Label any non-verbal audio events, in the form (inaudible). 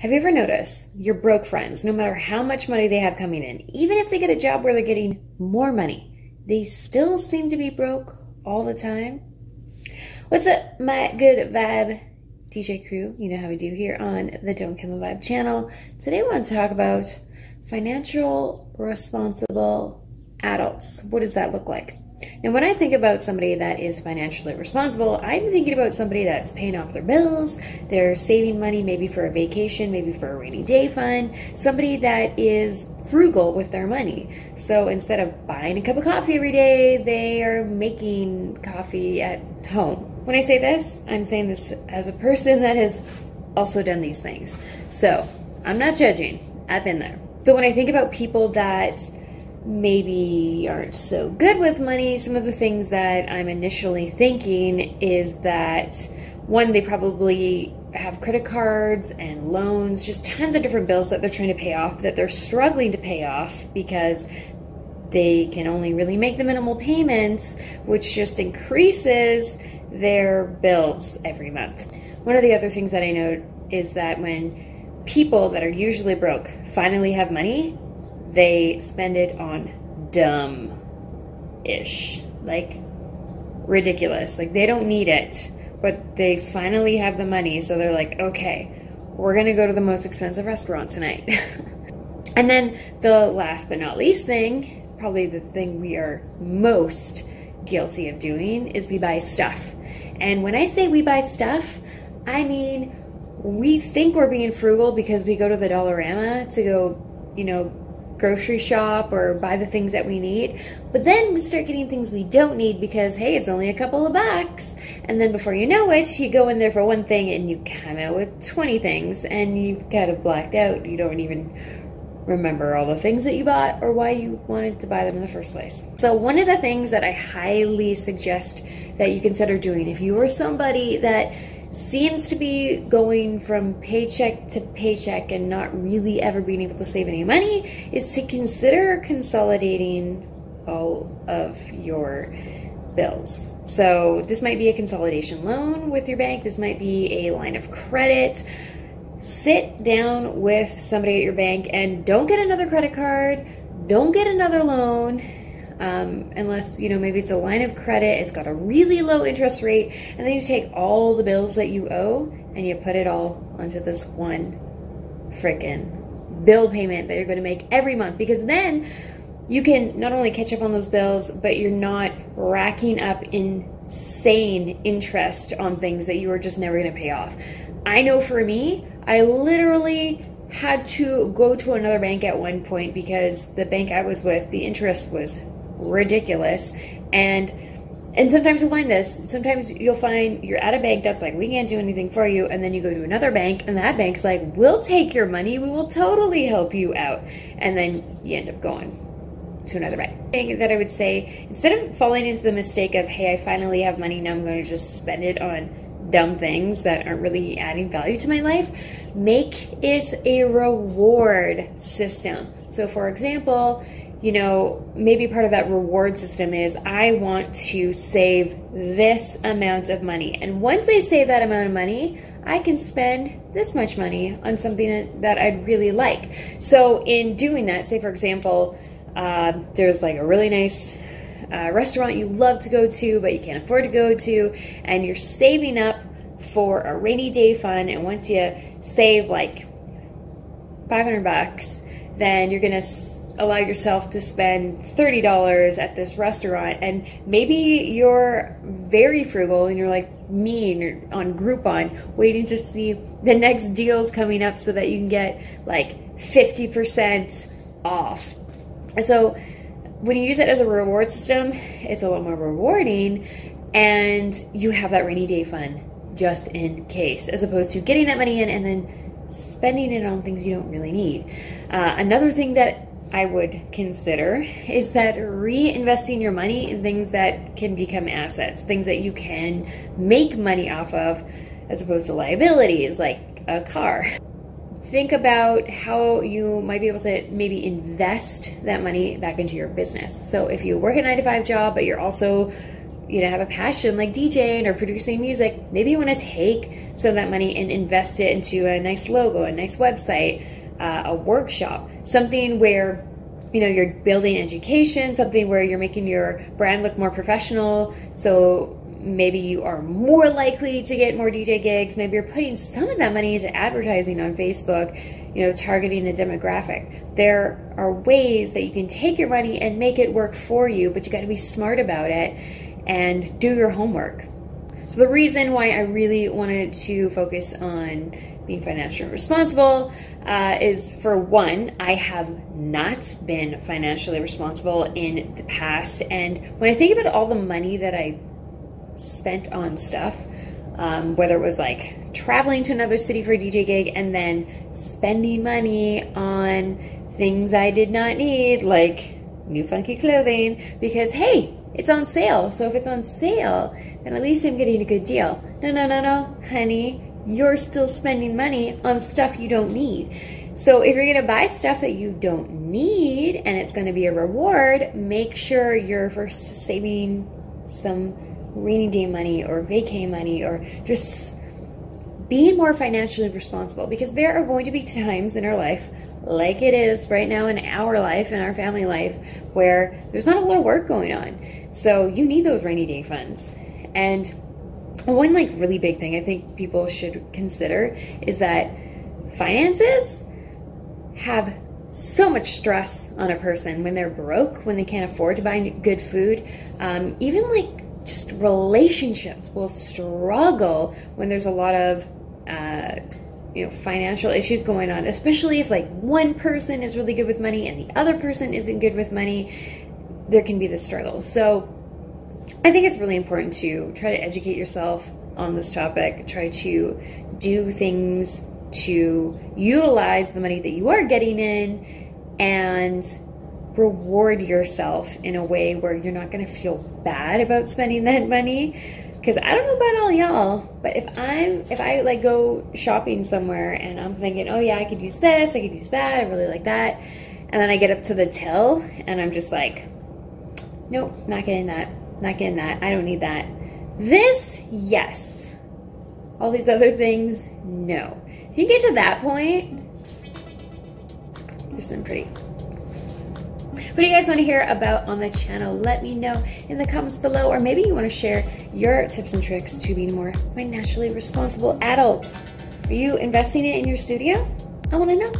Have you ever noticed your broke friends, no matter how much money they have coming in, even if they get a job where they're getting more money, they still seem to be broke all the time? What's up, my good vibe DJ crew? You know how we do here on the Don't Kilma Vibe channel. Today I want to talk about financial responsible adults. What does that look like? Now, when I think about somebody that is financially responsible, I'm thinking about somebody that's paying off their bills, they're saving money maybe for a vacation, maybe for a rainy day fund, somebody that is frugal with their money. So instead of buying a cup of coffee every day, they are making coffee at home. When I say this, I'm saying this as a person that has also done these things. So I'm not judging, I've been there. So when I think about people that maybe aren't so good with money, some of the things that I'm initially thinking is that one, they probably have credit cards and loans, just tons of different bills that they're trying to pay off that they're struggling to pay off because they can only really make the minimal payments, which just increases their bills every month. One of the other things that I know is that when people that are usually broke finally have money, they spend it on dumb ish. Like ridiculous. Like they don't need it, but they finally have the money, so they're like, okay, we're gonna go to the most expensive restaurant tonight. (laughs) and then the last but not least thing, probably the thing we are most guilty of doing, is we buy stuff. And when I say we buy stuff, I mean we think we're being frugal because we go to the Dollarama to go, you know, grocery shop or buy the things that we need. But then we start getting things we don't need because, hey, it's only a couple of bucks. And then before you know it, you go in there for one thing and you come out with 20 things and you've kind of blacked out. You don't even remember all the things that you bought or why you wanted to buy them in the first place. So, one of the things that I highly suggest that you consider doing if you are somebody that seems to be going from paycheck to paycheck and not really ever being able to save any money is to consider consolidating all of your bills. So, this might be a consolidation loan with your bank, this might be a line of credit. Sit down with somebody at your bank and don't get another credit card, don't get another loan um, unless you know maybe it's a line of credit it's got a really low interest rate and then you take all the bills that you owe and you put it all onto this one freaking bill payment that you're going to make every month. Because then you can not only catch up on those bills but you're not racking up insane interest on things that you are just never going to pay off. I know for me i literally had to go to another bank at one point because the bank I was with, the interest was ridiculous. And and sometimes you'll find this. Sometimes you'll find you're at a bank that's like, we can't do anything for you. And then you go to another bank, and that bank's like, we'll take your money. We will totally help you out. And then you end up going to another bank. Thing that I would say, instead of falling into the mistake of, hey, I finally have money, now I'm going to just spend it on dumb things that aren't really adding value to my life, make it a reward system. So, for example, you know, maybe part of that reward system is I want to save this amount of money. And once I save that amount of money, I can spend this much money on something that I'd really like. So, in doing that, say for example, uh, there's like a really nice uh, restaurant you love to go to, but you can't afford to go to, and you're saving up for a rainy day fund. And once you save like 500 bucks, then you're gonna allow yourself to spend $30 at this restaurant and maybe you're very frugal and you're like me on Groupon waiting to see the next deals coming up so that you can get like 50% off. So when you use it as a reward system, it's a lot more rewarding and you have that rainy day fund just in case as opposed to getting that money in and then spending it on things you don't really need. Uh, another thing that I would consider is that reinvesting your money in things that can become assets, things that you can make money off of, as opposed to liabilities like a car. Think about how you might be able to maybe invest that money back into your business. So if you work a nine to five job, but you're also you know have a passion like DJing or producing music, maybe you want to take some of that money and invest it into a nice logo, a nice website, uh, a workshop, something where you know you're building education, something where you're making your brand look more professional. So maybe you are more likely to get more DJ gigs. Maybe you're putting some of that money into advertising on Facebook, you know, targeting a demographic. There are ways that you can take your money and make it work for you, but you got to be smart about it and do your homework. So, the reason why I really wanted to focus on being financially responsible uh, is for one, I have not been financially responsible in the past. And when I think about all the money that I spent on stuff, um, whether it was like traveling to another city for a DJ gig and then spending money on things I did not need, like new funky clothing, because hey, it's on sale. So if it's on sale, then at least I'm getting a good deal. No, no, no, no, honey, you're still spending money on stuff you don't need. So if you're to buy stuff that you don't need and it's to be a reward, make sure you're first saving some rainy day money or vacay money or just being more financially responsible because there are going to be times in our life like it is right now in our life in our family life where there's not a lot of work going on. So you need those rainy day funds. And one like really big thing i think people should consider is that finances have so much stress on a person when they're broke when they can't afford to buy good food. Um, even like just relationships will struggle when there's a lot of uh, you know financial issues going on especially if like one person is really good with money and the other person isn't good with money there can be the struggle. So i think it's really important to try to educate yourself on this topic try to do things to utilize the money that you are getting in and reward yourself in a way where you're not going to feel bad about spending that money because i don't know about all y'all but if i'm if i like go shopping somewhere and i'm thinking oh yeah i could use this i could use that i really like that and then i get up to the till and i'm just like nope not getting that not getting that i don't need that. This yes. All these other things no. If you get to that point just been pretty what do you guys want to hear about on the channel? Let me know in the comments below, or maybe you want to share your tips and tricks to being more financially responsible adults. Are you investing it in your studio? I want to know.